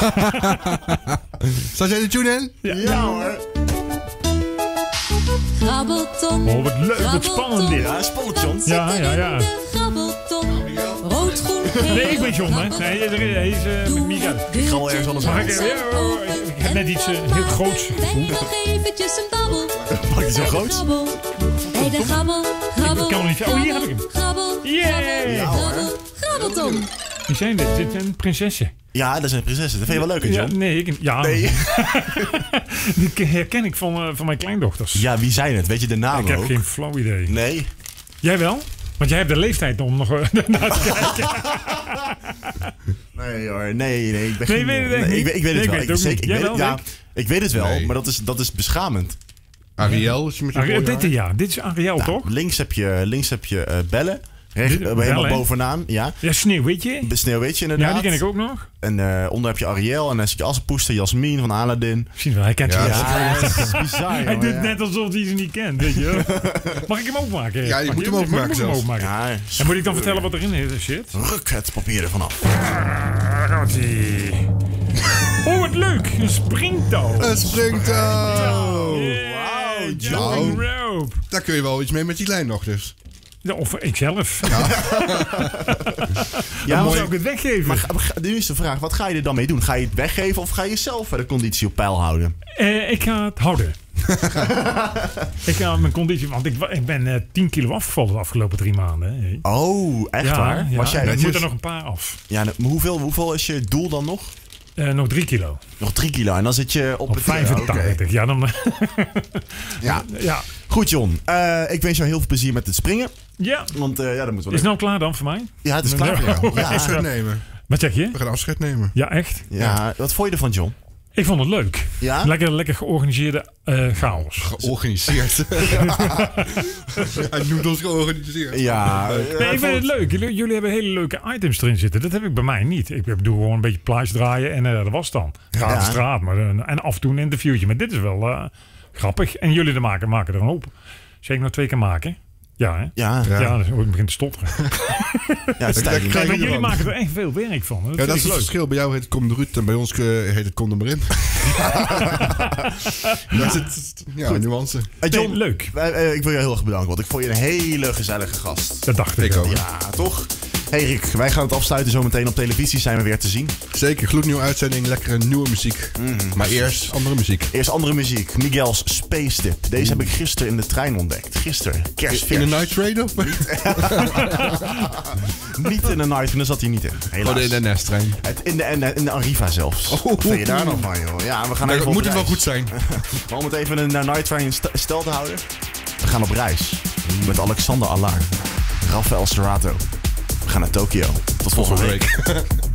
Staat jij de tune in? Ja, hoor. Grabbelton. Oh, wat leuk, wat spannend dit. Ja, spannend, John. Ja, ja, ja. Grabbelton. Rood, groen, geel. Nee, ik ben John, hè. Nee, hij is, hij is uh, Mika. Ik ga wel ergens anders Mag ik? Ja, ik heb net iets eh, heel groots Ben gevoeld. nog eventjes een babbel. Mag ik zo groot? Grabbel. Bij de grabbel, grabbel. Ik kan niet- oh, hier heb ik hem. Grabbel, Yeah. grabbel, grabbel. Grabbelton. Wie zijn dit? Dit zijn prinsessen. Ja, dat zijn prinsessen. Dat vind je wel leuk, hè, Ja, John? nee, ik, ja. Nee. Die herken ik van, eh, van mijn kleindochters. Ja, wie zijn het? Weet je de naam ik heb ook? geen flauw idee. Nee. Jij wel? Want jij hebt de leeftijd om nog eh, naar te kijken. Nee hoor, nee, nee. Ik, ben Nee, geen- weet nee, ik, ik weet het ik wel. weet het ook zeker- niet. ik Jij weet wel, ja, ik weet het wel, Nee. maar dat is, dat is beschamend. Ariel, is je met je Ariel, dit, ja, dit is Ariel, Nou, toch? links heb je, links heb je eh, bellen. Recht, eh, helemaal bovenaan, ja. Ja, Sneeuwwitje. De sneeuwwitje inderdaad. Ja, die ken ik ook nog. En eh, onder heb je Ariel en dan zit je Assenpoester, Jasmin van Aladdin. Misschien wel, hij kent Ja, ze. Ja, dat is bizar, Hij doet ja. net alsof hij ze niet kent, weet je wel. Mag ik hem opmaken? Ja, je Mag moet hem openmaken hem openmaken? Ja, En moet ik dan vertellen wat erin is? Shit. Ruk het papier ervan af. Hij. Oh, wat leuk. Een springtouw. Een springtouw! Wauw, John. jumping rope. Daar kun je wel iets mee met die kleindochters. Ja, of ikzelf. Ja, Hoe maar, zou ik het weggeven? maar nu is de vraag, wat ga je er dan mee doen? Ga je het weggeven of ga je zelf de conditie op peil houden? Eh, ik ga het houden. ik ga mijn conditie, want ik, ik ben eh 10 kilo afgevallen de afgelopen drie maanden. Oh, echt ja, waar? Ja, Was jij, er netjes? moeten er nog een paar af. ja, nou, hoeveel, hoeveel is je doel dan nog? Eh, nog drie kilo. Nog drie kilo en dan zit je op, Op het 85. Oké. Ja, dan. Ja. ja. Goed John, ik wens jou heel veel plezier met het springen. Ja. Want eh, ja, dat moet wel Is lukken. nou klaar dan voor mij? Ja, het is klaar voor jou. Ja, Afscheid nemen. Wat zeg je? We gaan afscheid nemen. Ja, echt? ja, wat vond je ervan John? Ik vond het leuk. Ja? Lekker, lekker georganiseerde eh, chaos. Georganiseerd. Hij noemt ons georganiseerd. Ja. Nee, ik vind het leuk. Jullie, jullie hebben hele leuke items erin zitten. Dat heb ik bij mij niet. Ik doe gewoon een beetje plaatjes draaien en eh, dat was het dan. Ga Ja. de straat. Maar, en af en toe een interviewtje. Maar dit is wel eh, grappig. En jullie de maken, maken er een hoop. Zeker nog twee keer maken. Ja, hè? Ja, Ja, Ja. dus ik begin te stotteren. ja, het krijg je jullie maken er echt veel werk van. Dat, Ja, dat is het leuk. verschil. Bij jou heet het Kom de Ruud en bij ons eh, heet het Kom er maar in. dat zit ja, nuance. John, Nee, leuk. eh, ik wil je heel erg bedanken, want ik vond je een hele gezellige gast. Dat dacht ik, Ik wel. ook. Ja, toch? Hey Rick, wij gaan het afsluiten zometeen op televisie zijn we weer te zien. Zeker, gloednieuwe uitzending, lekkere nieuwe muziek. Maar eerst andere muziek. Eerst andere muziek, Miguel's Space Tip. Deze heb ik gisteren in de trein ontdekt. Gisteren, kerstvers. In de Night Train of? Niet in de night, dan zat hij niet in. Helaas. Oh, de NS-trein. In, de, in, de, in de Arriva zelfs. Oh. Wat vind je daar nog van, joh? Ja, we gaan even op moet het wel goed zijn. Maar om het even een night train st- stel te houden. We gaan op reis. Met Alexander Allard. Rafael Serrato. We gaan naar Tokio. Tot volgende week. week.